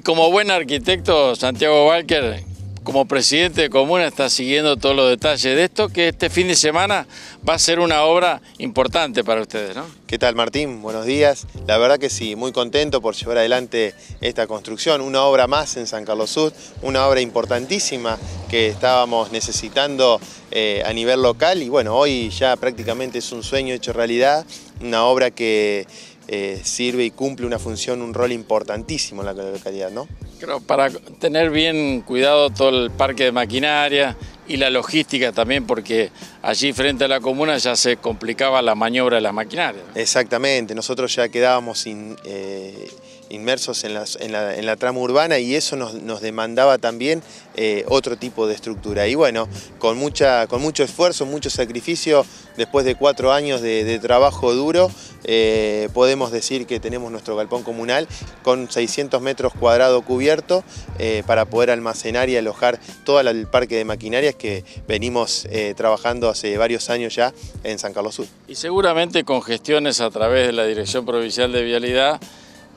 como buen arquitecto, Santiago Walker, como presidente de Comuna, está siguiendo todos los detalles de esto, que este fin de semana va a ser una obra importante para ustedes, ¿no? ¿Qué tal Martín? Buenos días. La verdad que sí, muy contento por llevar adelante esta construcción, una obra más en San Carlos Sur, una obra importantísima que estábamos necesitando eh, a nivel local y bueno, hoy ya prácticamente es un sueño hecho realidad, una obra que eh, sirve y cumple una función, un rol importantísimo en la localidad, ¿no? Creo para tener bien cuidado todo el parque de maquinaria y la logística también, porque allí frente a la comuna ya se complicaba la maniobra de la maquinaria. Exactamente, nosotros ya quedábamos. Eh, inmersos en, la, trama urbana y eso nos, demandaba también eh, otro tipo de estructura. Y bueno, con, mucha, con mucho esfuerzo, mucho sacrificio, después de cuatro años de, trabajo duro, eh, podemos decir que tenemos nuestro galpón comunal con 600 metros cuadrados cubierto eh, para poder almacenar y alojar todo el parque de maquinarias que venimos trabajando hace varios años ya en San Carlos Sur. Y seguramente con gestiones a través de la Dirección Provincial de Vialidad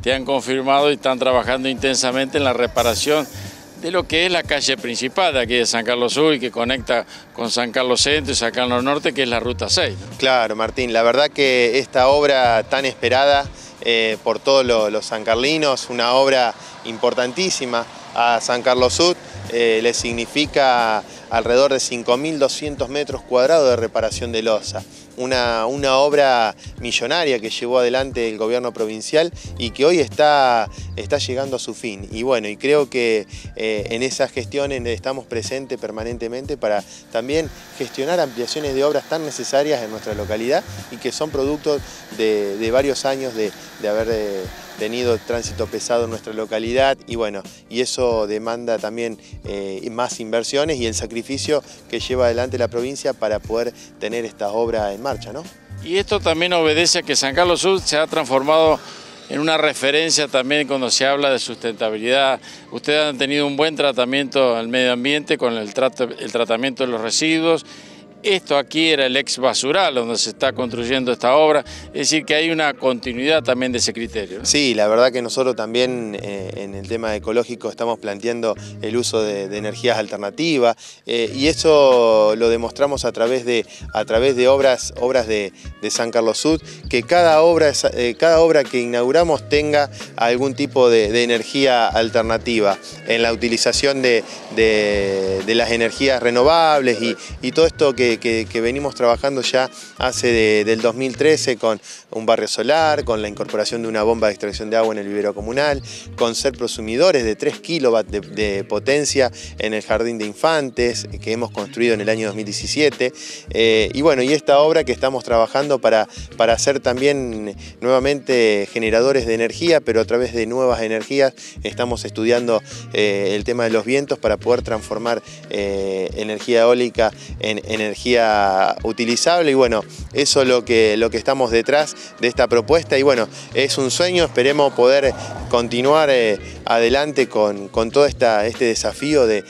te han confirmado y están trabajando intensamente en la reparación de lo que es la calle principal de aquí de San Carlos Sur y que conecta con San Carlos Centro y San Carlos Norte, que es la Ruta 6. Claro, Martín, la verdad que esta obra tan esperada eh, por todos los, sancarlinos, una obra importantísima a San Carlos Sur, eh, le significa alrededor de 5.200 metros cuadrados de reparación de losa una, obra millonaria que llevó adelante el gobierno provincial y que hoy está, está llegando a su fin. Y bueno, y creo que eh, en esas gestiones estamos presentes permanentemente para también gestionar ampliaciones de obras tan necesarias en nuestra localidad y que son productos de, varios años de, haber... Eh, tenido tránsito pesado en nuestra localidad y bueno, y eso demanda también eh, más inversiones y el sacrificio que lleva adelante la provincia para poder tener esta obra en marcha, ¿no? Y esto también obedece a que San Carlos Sur se ha transformado en una referencia también cuando se habla de sustentabilidad. Ustedes han tenido un buen tratamiento al medio ambiente con el, el tratamiento de los residuos esto aquí era el ex basural donde se está construyendo esta obra, es decir que hay una continuidad también de ese criterio. Sí, la verdad que nosotros también eh, en el tema ecológico estamos planteando el uso de, energías alternativas eh, y eso lo demostramos a través de, a través de obras, obras de, San Carlos Sud, que cada obra, eh, cada obra que inauguramos tenga algún tipo de, energía alternativa en la utilización de, las energías renovables y todo esto que que, venimos trabajando ya hace del 2013 con un barrio solar, con la incorporación de una bomba de extracción de agua en el vivero comunal, con ser prosumidores de 3 kilowatts de, potencia en el jardín de infantes que hemos construido en el año 2017. Eh, y bueno, y esta obra que estamos trabajando para, para ser también nuevamente generadores de energía, pero a través de nuevas energías estamos estudiando eh, el tema de los vientos para poder transformar eh, energía eólica en energía utilizable y bueno, eso es lo que, lo que estamos detrás de esta propuesta y bueno, es un sueño, esperemos poder continuar eh, adelante con, todo esta, este desafío de,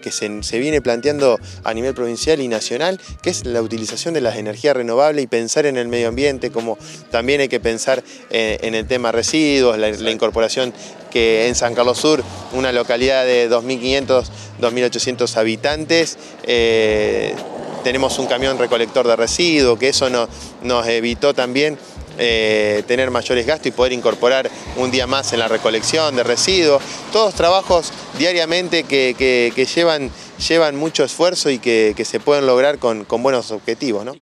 que se, viene planteando a nivel provincial y nacional, que es la utilización de las energías renovables y pensar en el medio ambiente, como también hay que pensar eh, en el tema residuos, la, incorporación que en San Carlos Sur, una localidad de 2.500, 2.800 habitantes, eh, tenemos un camión recolector de residuos, que eso nos evitó también eh, tener mayores gastos y poder incorporar un día más en la recolección de residuos. Todos trabajos diariamente que, llevan, llevan mucho esfuerzo y que, se pueden lograr con, con buenos objetivos. ¿no?